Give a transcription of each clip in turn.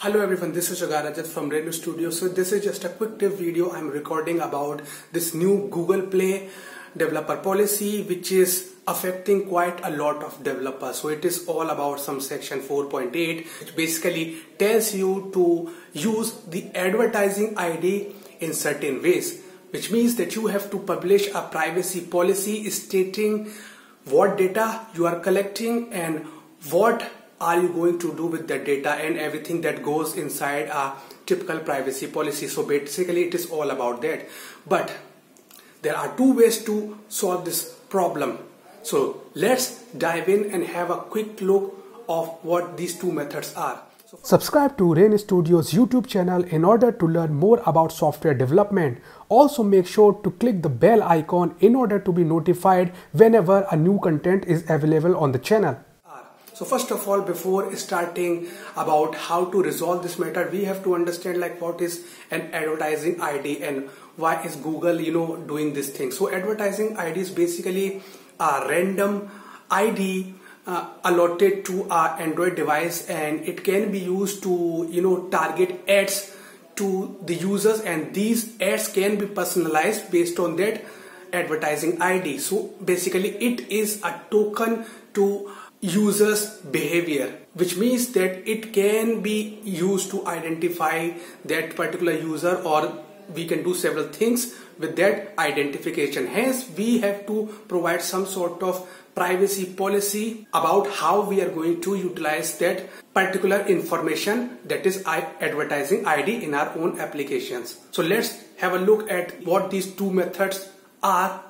Hello everyone, this is Jagar Rajat from Rayn Studio. So this is just a quick tip video I'm recording about this new Google Play developer policy which is affecting quite a lot of developers. So it is all about some section 4.8 which basically tells you to use the advertising ID in certain ways which means that you have to publish a privacy policy stating what data you are collecting and what are you going to do with that data and everything that goes inside a typical privacy policy so basically it is all about that but there are two ways to solve this problem so let's dive in and have a quick look of what these two methods are Subscribe to Rayn Studios YouTube channel in order to learn more about software development. Also make sure to click the bell icon in order to be notified whenever a new content is available on the channel. So first of all, before starting about how to resolve this matter, we have to understand like what is an advertising ID and why is Google, you know, doing this thing. So advertising ID is basically a random ID uh, allotted to our Android device and it can be used to, you know, target ads to the users and these ads can be personalized based on that advertising ID. So basically it is a token to user's behavior which means that it can be used to identify that particular user or we can do several things with that identification hence we have to provide some sort of privacy policy about how we are going to utilize that particular information that is advertising ID in our own applications. So let's have a look at what these two methods are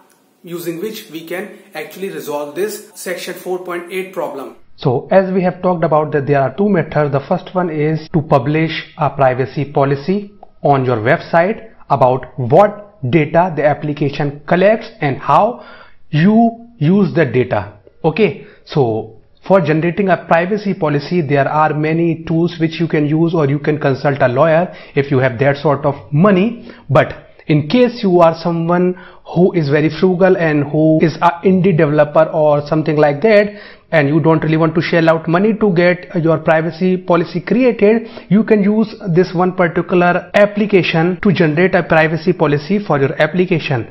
using which we can actually resolve this section 4.8 problem. So as we have talked about that there are two methods. The first one is to publish a privacy policy on your website about what data the application collects and how you use the data. Okay, so for generating a privacy policy, there are many tools which you can use or you can consult a lawyer if you have that sort of money. But in case you are someone who is very frugal and who is an indie developer or something like that and you don't really want to shell out money to get your privacy policy created you can use this one particular application to generate a privacy policy for your application.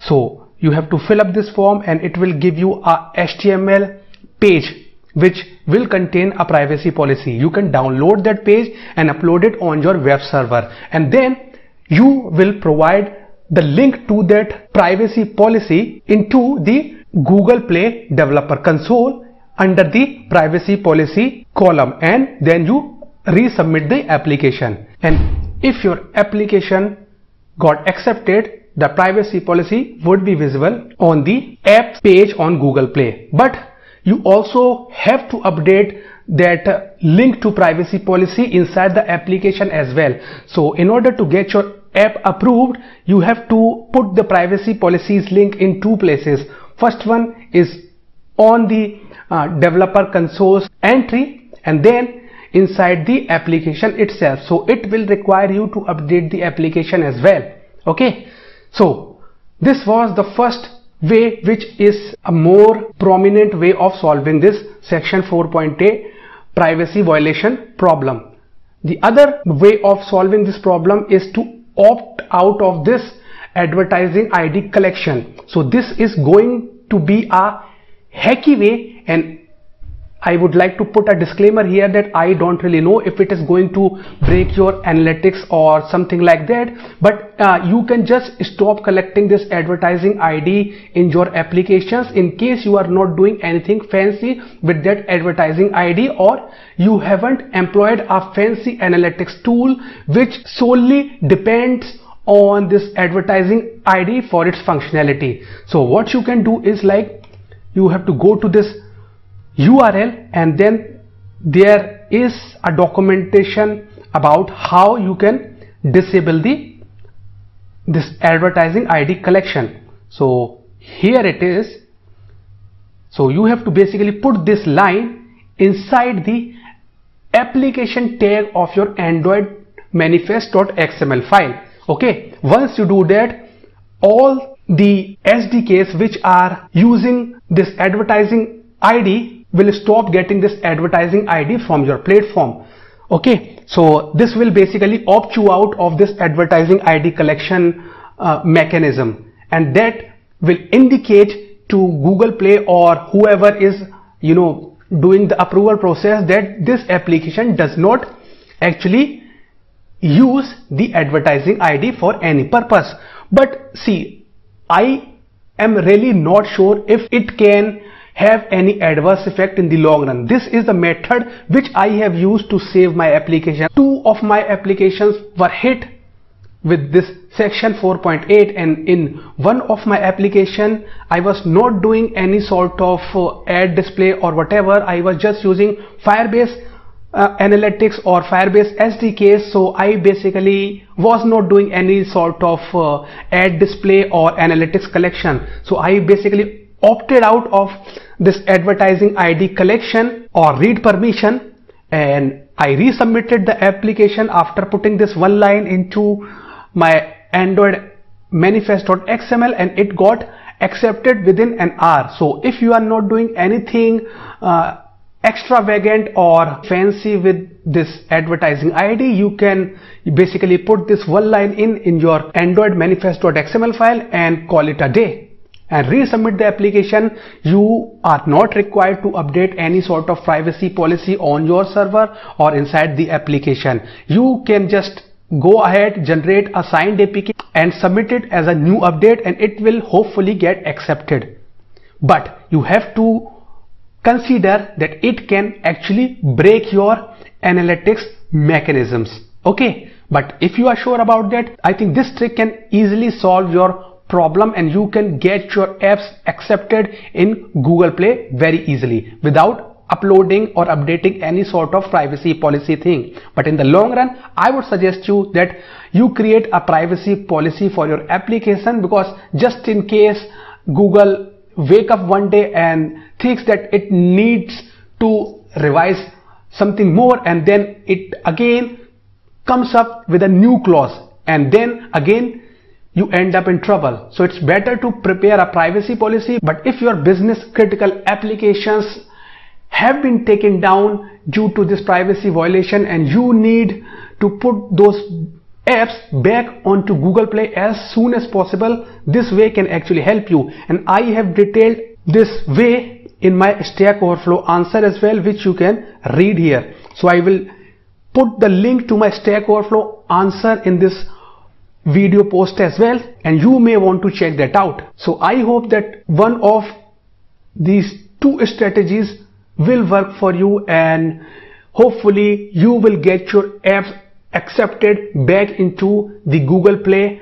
So you have to fill up this form and it will give you a HTML page which will contain a privacy policy. You can download that page and upload it on your web server. And then you will provide the link to that privacy policy into the Google Play developer console under the privacy policy column and then you resubmit the application. And if your application got accepted the privacy policy would be visible on the app page on Google Play. But you also have to update that link to privacy policy inside the application as well. So in order to get your app approved you have to put the privacy policies link in two places. First one is on the uh, developer console entry and then inside the application itself. So it will require you to update the application as well. Okay? So this was the first way which is a more prominent way of solving this section 4.8 privacy violation problem. The other way of solving this problem is to opt out of this advertising ID collection. So this is going to be a hacky way and I would like to put a disclaimer here that I don't really know if it is going to break your analytics or something like that but uh, you can just stop collecting this advertising ID in your applications in case you are not doing anything fancy with that advertising ID or you haven't employed a fancy analytics tool which solely depends on this advertising ID for its functionality. So what you can do is like you have to go to this URL and then there is a documentation about how you can disable the this advertising ID collection. So here it is. So you have to basically put this line inside the application tag of your Android manifest.xml file. Okay, once you do that, all the SDKs which are using this advertising ID will stop getting this advertising ID from your platform. Okay? So this will basically opt you out of this advertising id collection uh, mechanism. And that will indicate to google play or whoever is you know doing the approval process that this application does not actually use the advertising id for any purpose. But see i am really not sure if it can have any adverse effect in the long run. This is the method which I have used to save my application. Two of my applications were hit with this section 4.8 and in one of my application I was not doing any sort of uh, ad display or whatever I was just using Firebase uh, analytics or Firebase SDK so I basically was not doing any sort of uh, ad display or analytics collection so I basically opted out of this advertising ID collection or read permission and I resubmitted the application after putting this one line into my Android manifest.xml and it got accepted within an hour. So if you are not doing anything uh, extravagant or fancy with this advertising ID, you can basically put this one line in in your Android manifest.xml file and call it a day and resubmit the application. You are not required to update any sort of privacy policy on your server or inside the application. You can just go ahead generate a signed APK and submit it as a new update and it will hopefully get accepted. But you have to consider that it can actually break your analytics mechanisms. Okay? But if you are sure about that I think this trick can easily solve your problem and you can get your apps accepted in Google Play very easily without uploading or updating any sort of privacy policy thing. But in the long run, I would suggest you that you create a privacy policy for your application because just in case Google wake up one day and thinks that it needs to revise something more and then it again comes up with a new clause and then again you end up in trouble. So it's better to prepare a privacy policy. But if your business critical applications have been taken down due to this privacy violation and you need to put those apps back onto Google Play as soon as possible, this way can actually help you. And I have detailed this way in my Stack Overflow answer as well, which you can read here. So I will put the link to my Stack Overflow answer in this video post as well and you may want to check that out. So I hope that one of these two strategies will work for you and hopefully you will get your apps accepted back into the Google Play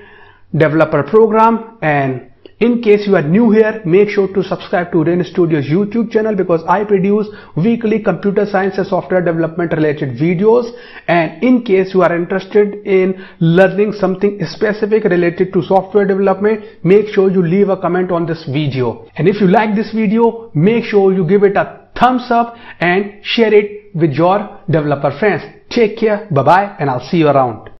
developer program and in case you are new here, make sure to subscribe to Rayn Studios YouTube channel because I produce weekly computer science and software development related videos. And in case you are interested in learning something specific related to software development, make sure you leave a comment on this video. And if you like this video, make sure you give it a thumbs up and share it with your developer friends. Take care, bye bye, and I'll see you around.